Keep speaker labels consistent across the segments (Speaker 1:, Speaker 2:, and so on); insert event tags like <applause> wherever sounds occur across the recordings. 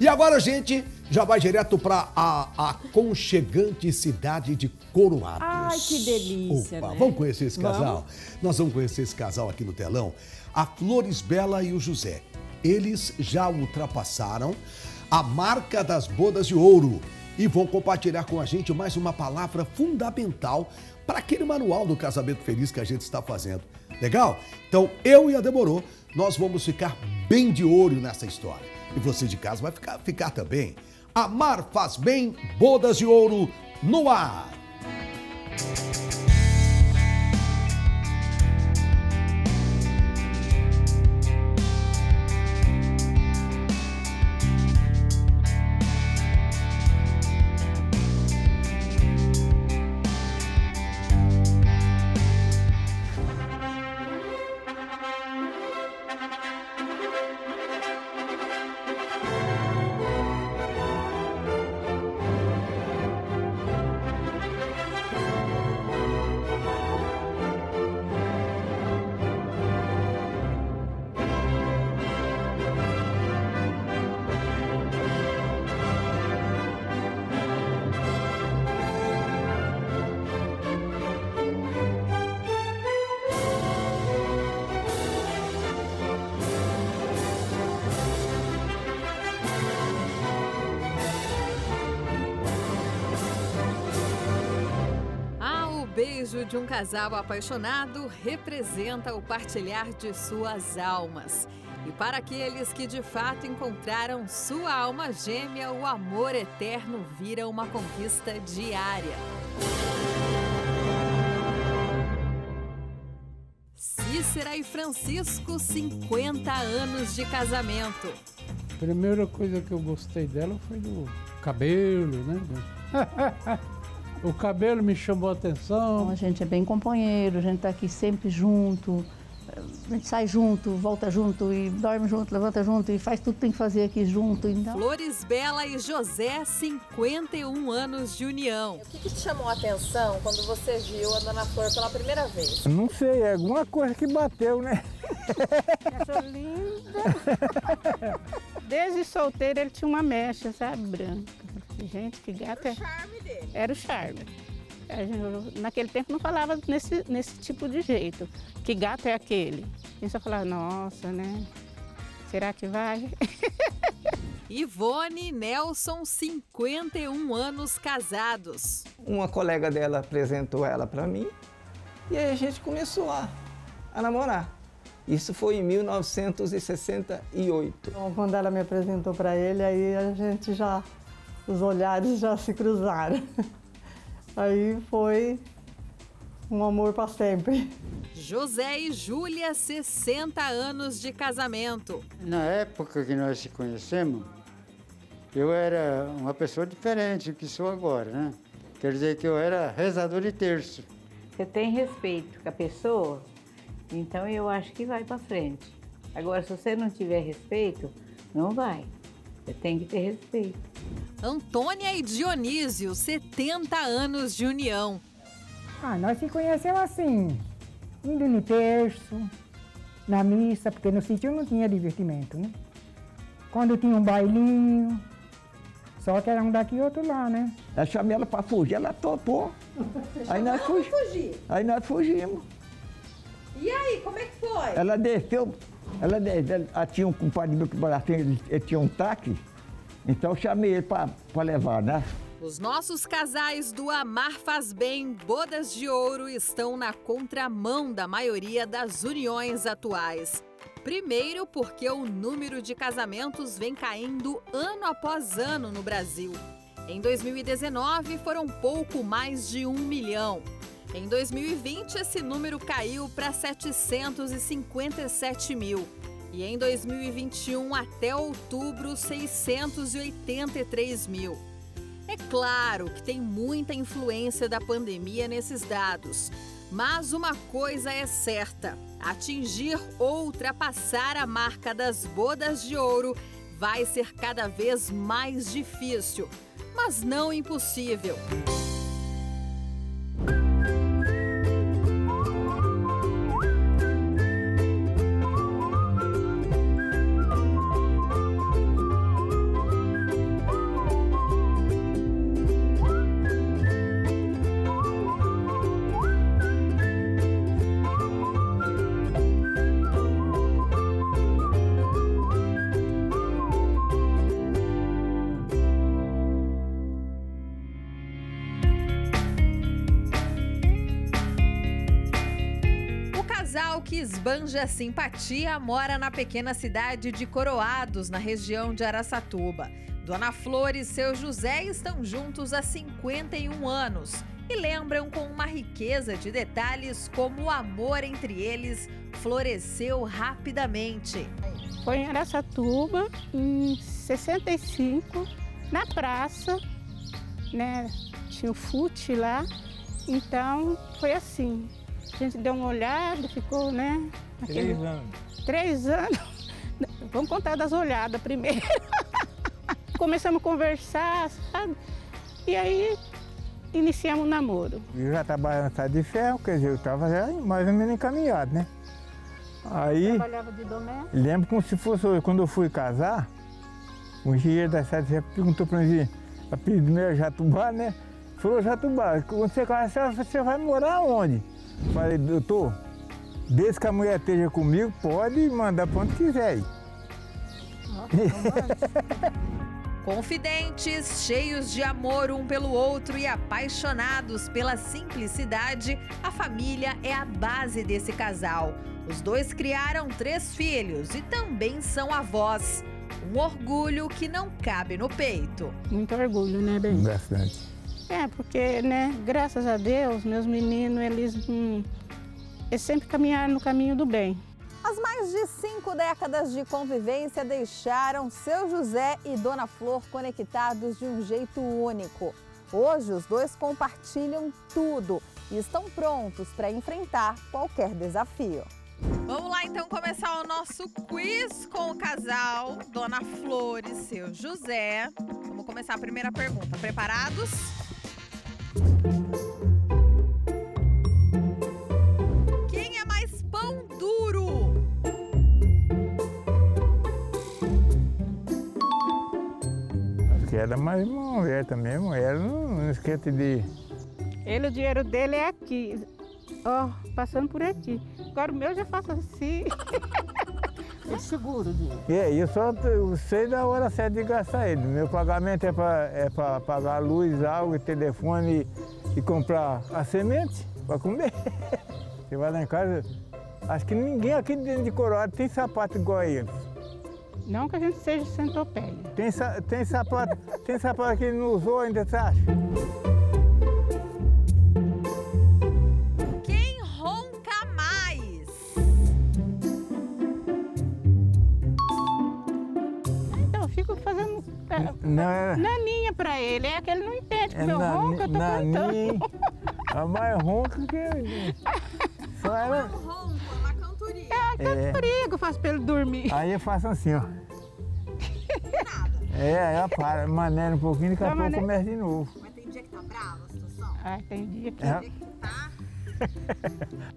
Speaker 1: E agora a gente já vai direto para a aconchegante cidade de Coroados.
Speaker 2: Ai, que delícia,
Speaker 1: Opa,
Speaker 2: né?
Speaker 1: vamos conhecer esse casal?
Speaker 2: Vamos.
Speaker 1: Nós vamos conhecer esse casal aqui no telão. A Flores Bela e o José. Eles já ultrapassaram a marca das bodas de ouro e vão compartilhar com a gente mais uma palavra fundamental para aquele manual do casamento feliz que a gente está fazendo. Legal? Então, eu e a Demorou, nós vamos ficar bem de olho nessa história. E você de casa vai ficar, ficar também. Amar faz bem, bodas de ouro no ar.
Speaker 3: Beijo de um casal apaixonado representa o partilhar de suas almas. E para aqueles que de fato encontraram sua alma gêmea, o amor eterno vira uma conquista diária. Cícera e Francisco, 50 anos de casamento.
Speaker 4: A primeira coisa que eu gostei dela foi do cabelo, né? <laughs> o cabelo me chamou a atenção.
Speaker 5: Então, a gente é bem companheiro, a gente está aqui sempre junto. A gente sai junto, volta junto e dorme junto, levanta junto e faz tudo que tem que fazer aqui junto. Então,
Speaker 3: Flores Bela e José, 51 anos de união.
Speaker 6: O que, que te chamou a atenção quando você viu a Dona Flor pela primeira vez?
Speaker 7: Não sei, é alguma coisa que bateu, né?
Speaker 8: Essa linda. Desde solteiro ele tinha uma mecha, sabe, branca. Gente, que gato é. Era o charme. Gente, naquele tempo não falava nesse, nesse tipo de jeito. Que gato é aquele? A gente só falava, nossa, né? Será que vai? <laughs>
Speaker 3: Ivone e Nelson, 51 anos casados.
Speaker 7: Uma colega dela apresentou ela para mim e aí a gente começou a, a namorar. Isso foi em 1968.
Speaker 9: Então, quando ela me apresentou para ele, aí a gente já, os olhares já se cruzaram. <laughs> Aí foi um amor para sempre.
Speaker 3: José e Júlia, 60 anos de casamento.
Speaker 4: Na época que nós se conhecemos, eu era uma pessoa diferente do que sou agora, né? Quer dizer que eu era rezador de terço.
Speaker 10: Você tem respeito com a pessoa, então eu acho que vai para frente. Agora, se você não tiver respeito, não vai. Você tem que ter respeito.
Speaker 3: Antônia e Dionísio, 70 anos de união.
Speaker 11: Ah, nós se conhecemos assim, indo no terço, na missa, porque no sítio não tinha divertimento, né? Quando tinha um bailinho, só que era um daqui e outro lá, né?
Speaker 7: Eu chamei ela para fugir, ela topou. Aí nós,
Speaker 6: Vamos
Speaker 7: fugi-
Speaker 6: fugir.
Speaker 7: aí nós fugimos.
Speaker 6: E aí, como é que foi?
Speaker 7: Ela desceu, ela, desceu, ela tinha um compadre meu que assim, ele, ele tinha um táxi, então eu chamei ele para levar, né?
Speaker 3: Os nossos casais do Amar Faz Bem, Bodas de Ouro, estão na contramão da maioria das uniões atuais. Primeiro, porque o número de casamentos vem caindo ano após ano no Brasil. Em 2019, foram pouco mais de um milhão. Em 2020, esse número caiu para 757 mil. E em 2021, até outubro, 683 mil. É claro que tem muita influência da pandemia nesses dados. Mas uma coisa é certa: atingir ou ultrapassar a marca das bodas de ouro vai ser cada vez mais difícil, mas não impossível. Que esbanja simpatia mora na pequena cidade de Coroados, na região de Araçatuba. Dona Flor e seu José estão juntos há 51 anos e lembram com uma riqueza de detalhes como o amor entre eles floresceu rapidamente.
Speaker 8: Foi em Araçatuba, em 65, na praça, né? Tinha o fute lá. Então foi assim. A gente deu uma olhada, ficou, né?
Speaker 7: Três anos.
Speaker 8: Três anos. <laughs> Vamos contar das olhadas primeiro. <laughs> Começamos a conversar, sabe? E aí iniciamos o namoro.
Speaker 11: Eu já trabalhava na estrada de ferro, quer dizer, eu estava já mais ou menos encaminhado, né? Aí,
Speaker 8: Trabalhava de doméstica.
Speaker 11: lembro como se fosse hoje, quando eu fui casar, o engenheiro da estrada de ferro perguntou para mim, apelido meu é Jatubá, né? Falou, Jatubá, quando você casar, você vai morar onde? Falei, doutor, desde que a mulher esteja comigo, pode mandar para onde quiser ir. <laughs>
Speaker 3: Confidentes, cheios de amor um pelo outro e apaixonados pela simplicidade, a família é a base desse casal. Os dois criaram três filhos e também são avós. Um orgulho que não cabe no peito.
Speaker 8: Muito orgulho, né, Bem?
Speaker 11: Bastante.
Speaker 8: É, porque, né, graças a Deus, meus meninos, eles, hum, eles sempre caminharam no caminho do bem.
Speaker 6: As mais de cinco décadas de convivência deixaram seu José e Dona Flor conectados de um jeito único. Hoje, os dois compartilham tudo e estão prontos para enfrentar qualquer desafio.
Speaker 3: Vamos lá então começar o nosso quiz com o casal Dona Flor e seu José. Vamos começar a primeira pergunta. Preparados? Quem é mais pão duro?
Speaker 11: Acho que era mais uma mulher também, mulher não, não esquece de...
Speaker 8: Ele, o dinheiro dele é aqui, ó, passando por aqui. Agora o meu eu já faço assim. <laughs> Seguro.
Speaker 11: É, eu só eu sei da hora certa de gastar ele. Meu pagamento é para é pra pagar luz, água, telefone e, e comprar a semente para comer. <laughs> Você vai lá em casa, acho que ninguém aqui dentro de Coroado tem sapato igual a eles.
Speaker 8: Não que a gente seja centopeia.
Speaker 11: Tem, tem sapato, tem sapato que ele não usou ainda, você acha? Não, é,
Speaker 8: naninha pra ele. É que ele não entende que
Speaker 11: é
Speaker 8: meu ronco eu tô
Speaker 11: nani-
Speaker 8: cantando.
Speaker 11: a mais ronca que eu... Só ela...
Speaker 3: Ronco, é uma cantoria.
Speaker 8: É,
Speaker 11: É.
Speaker 8: cantoria que eu faço pra ele dormir.
Speaker 11: Aí eu faço assim, ó. É, aí ela para, maneira um pouquinho, daqui a pouco
Speaker 8: maneira.
Speaker 11: começa de novo.
Speaker 3: Mas tem dia que tá brava a situação?
Speaker 8: Ai, tem dia que...
Speaker 11: É.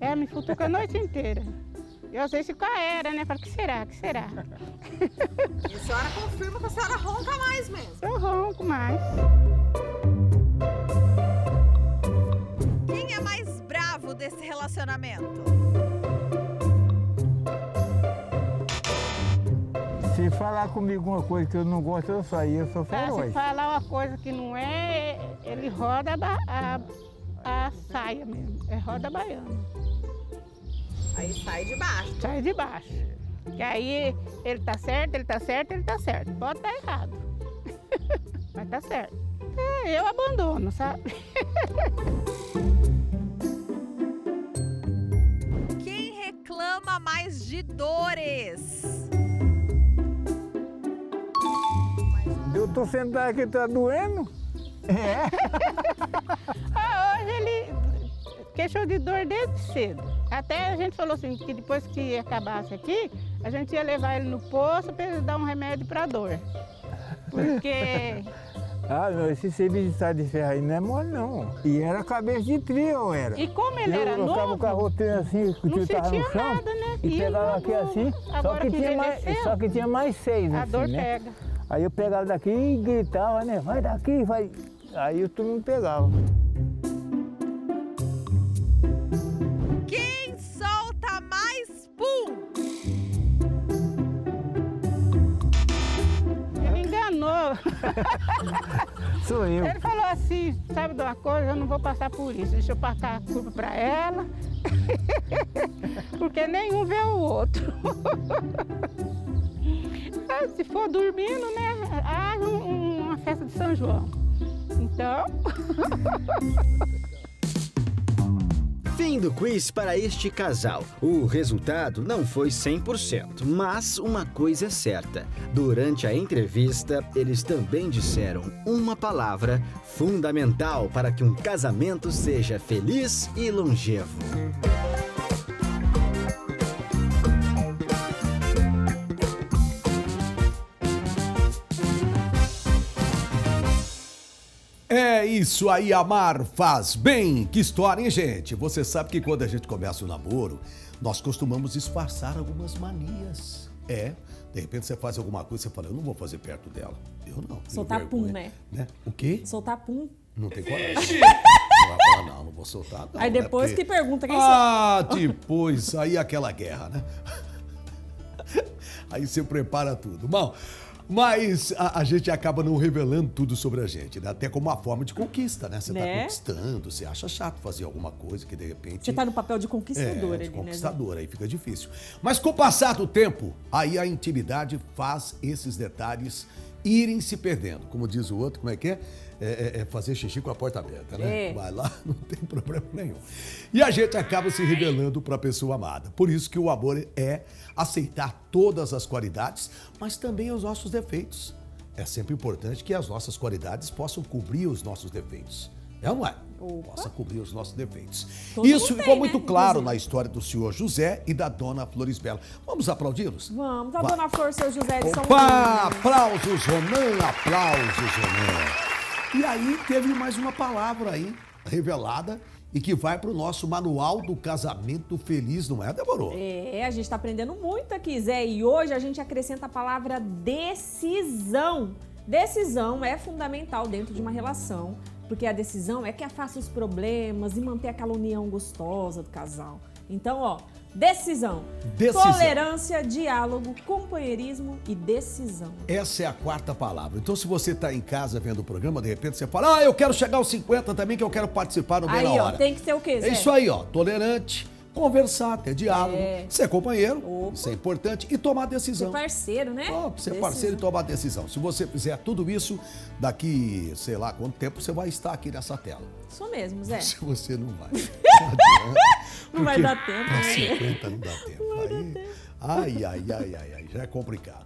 Speaker 8: É, me futuca a noite inteira. Eu às vezes fico aérea, né? Falo, que será, que será?
Speaker 3: E a senhora confirma que a senhora ronca mais mesmo.
Speaker 8: Eu ronco mais.
Speaker 3: Quem é mais bravo desse relacionamento?
Speaker 11: Se falar comigo uma coisa que eu não gosto, eu saio, eu sou
Speaker 8: Tá, se
Speaker 11: feroz.
Speaker 8: falar uma coisa que não é, ele roda a, a, a saia mesmo. É roda baiana.
Speaker 3: Aí sai de baixo.
Speaker 8: Sai de baixo. Que aí ele tá certo, ele tá certo, ele tá certo. Pode estar errado. <laughs> Mas tá certo. É, eu abandono, sabe? <laughs>
Speaker 3: Quem reclama mais de dores?
Speaker 11: Eu tô sentado aqui, tá doendo? É. <laughs>
Speaker 8: Ah, hoje ele queixou de dor desde cedo. Até a gente falou assim, que depois que acabasse aqui, a gente ia levar ele no posto para ele dar um remédio para dor. Porque <laughs>
Speaker 11: Ah, não, esse serviço de ferro aí não é mole, não. E era cabeça de trio, era.
Speaker 8: E como ele
Speaker 11: eu
Speaker 8: era
Speaker 11: colocava
Speaker 8: novo,
Speaker 11: o carroteiro assim, que o tio tava no chão.
Speaker 8: nada, né?
Speaker 11: E
Speaker 8: E
Speaker 11: pegava aqui assim. Só que,
Speaker 8: que
Speaker 11: tinha mais, só que tinha mais seis,
Speaker 8: a
Speaker 11: assim,
Speaker 8: dor
Speaker 11: né?
Speaker 8: pega.
Speaker 11: Aí eu pegava daqui e gritava, né? Vai daqui, vai. Aí todo mundo pegava. <laughs>
Speaker 7: Sou eu.
Speaker 8: Ele falou assim, sabe de uma coisa, eu não vou passar por isso, deixa eu passar a culpa para ela, <laughs> porque nenhum vê o outro. <laughs> Ah, Se for dormindo, né, um- uma festa de São João. Então,
Speaker 2: Fim do quiz para este casal. O resultado não foi 100%, mas uma coisa é certa. Durante a entrevista, eles também disseram uma palavra fundamental para que um casamento seja feliz e longevo.
Speaker 1: Isso aí, amar faz bem. Que história, hein, gente? Você sabe que quando a gente começa o namoro, nós costumamos disfarçar algumas manias. É, de repente você faz alguma coisa e você fala, eu não vou fazer perto dela. Eu não.
Speaker 12: Soltar pum,
Speaker 1: vergonha,
Speaker 12: né?
Speaker 1: O quê?
Speaker 12: Soltar pum.
Speaker 1: Não tem coragem. Falar, não, não vou soltar. Não,
Speaker 12: Aí
Speaker 1: né?
Speaker 12: depois
Speaker 1: Porque-
Speaker 12: que pergunta quem
Speaker 1: Ah, depois, aí aquela guerra, né? <laughs> Aí você prepara tudo. Bom, mas a, a gente acaba não revelando tudo sobre a gente, né? Até como uma forma de conquista, né? Você tá
Speaker 12: Né?
Speaker 1: conquistando, você acha chato fazer alguma coisa que de repente.
Speaker 12: Você tá no papel de conquistador
Speaker 1: É,
Speaker 12: ali,
Speaker 1: de
Speaker 12: né?
Speaker 1: conquistador, aí fica difícil. Mas com o passar do tempo, aí a intimidade faz esses detalhes irem se perdendo. Como diz o outro, como é que é? É, é- é fazer xixi com a porta aberta, né?
Speaker 12: É.
Speaker 1: Vai lá, <laughs> não tem problema nenhum. E a gente acaba se revelando para a pessoa amada. Por isso que o amor é aceitar todas as qualidades, mas também os nossos defeitos. É sempre importante que as nossas qualidades possam cobrir os nossos defeitos. É ou não é? Possa cobrir os nossos defeitos.
Speaker 12: Todo
Speaker 1: Isso
Speaker 12: mundo
Speaker 1: ficou
Speaker 12: tem,
Speaker 1: muito
Speaker 12: né?
Speaker 1: claro
Speaker 12: Inclusive.
Speaker 1: na história do senhor José e da dona Florisbela. Vamos aplaudi-los?
Speaker 12: Vamos, a
Speaker 1: Vai.
Speaker 12: dona Flor, seu José de São
Speaker 1: Opa!
Speaker 12: Luís.
Speaker 1: Aplausos, Ronan! Aplausos, Ronan! E aí teve mais uma palavra aí, revelada, e que vai para o nosso Manual do Casamento Feliz, não é, Demorou?
Speaker 12: É, a gente tá aprendendo muito aqui, Zé. E hoje a gente acrescenta a palavra decisão. Decisão é fundamental dentro de uma relação, porque a decisão é que afasta os problemas e manter aquela união gostosa do casal. Então, ó, decisão.
Speaker 1: Decisão.
Speaker 12: Tolerância, diálogo, companheirismo e decisão.
Speaker 1: Essa é a quarta palavra. Então, se você está em casa vendo o programa, de repente você fala, ah, eu quero chegar aos 50 também, que eu quero participar no bem
Speaker 12: Aí,
Speaker 1: na
Speaker 12: ó,
Speaker 1: hora.
Speaker 12: tem que ser o quê, Zé?
Speaker 1: É isso aí, ó. Tolerante, conversar, ter diálogo,
Speaker 12: É.
Speaker 1: ser companheiro, isso é importante, e tomar
Speaker 12: Ser
Speaker 1: decisão.
Speaker 12: parceiro, né?
Speaker 1: Ó, ser parceiro e tomar decisão. Se você fizer tudo isso, daqui, sei lá quanto tempo, você vai estar aqui nessa tela.
Speaker 12: Isso mesmo, Zé. <laughs>
Speaker 1: Se você não vai. <laughs> Não,
Speaker 12: Não vai dar tempo,
Speaker 1: Pra
Speaker 12: né?
Speaker 1: 50 não dá tempo. Aí, ai, ai, ai, ai, ai, já é complicado.